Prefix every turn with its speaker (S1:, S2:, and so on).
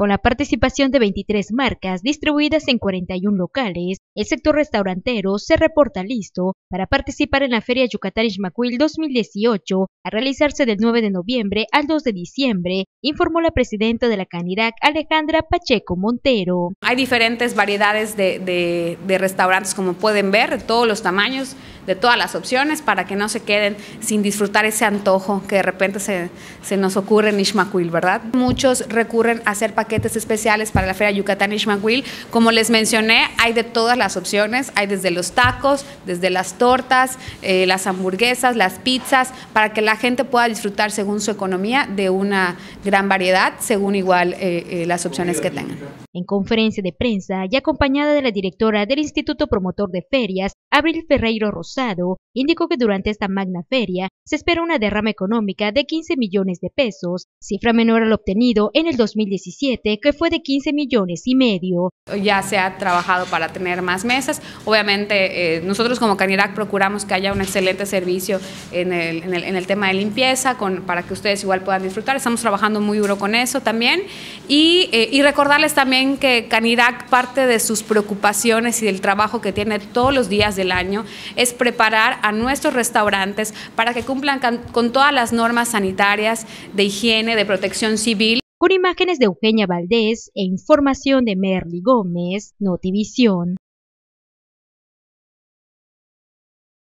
S1: Con la participación de 23 marcas distribuidas en 41 locales, el sector restaurantero se reporta listo para participar en la Feria Yucatán Ixmaquil 2018 a realizarse del 9 de noviembre al 2 de diciembre, informó la presidenta de la Canirac, Alejandra Pacheco Montero.
S2: Hay diferentes variedades de, restaurantes, como pueden ver, de todos los tamaños, de todas las opciones, para que no se queden sin disfrutar ese antojo que de repente se, nos ocurre en Ixmaquil, ¿verdad? Muchos recurren a hacer paquetes especiales para la Feria Yucatán Ixmaquil. Como les mencioné, hay de todas las opciones, hay desde los tacos, desde las tortas, eh, las hamburguesas, las pizzas, para que la gente pueda disfrutar según su economía de una gran variedad, según igual eh, eh, las opciones que tengan.
S1: En conferencia de prensa y acompañada de la directora del Instituto Promotor de Ferias, Abril Ferreiro Rosado, indicó que durante esta magna feria se espera una derrama económica de 15 millones de pesos, cifra menor al obtenido en el 2017, que fue de 15 millones y medio.
S2: Ya se ha trabajado para tener más mesas. Obviamente, eh, nosotros como Canirac procuramos que haya un excelente servicio en el, en el, en el tema de limpieza, con, para que ustedes igual puedan disfrutar. Estamos trabajando muy duro con eso también. Y, eh, y recordarles que Canirac parte de sus preocupaciones y del trabajo que tiene todos los días del año es preparar a nuestros restaurantes para que cumplan con todas las normas sanitarias de higiene, de protección civil.
S1: Con imágenes de Eugenia Valdés e información de Merly Gómez, Notivisión.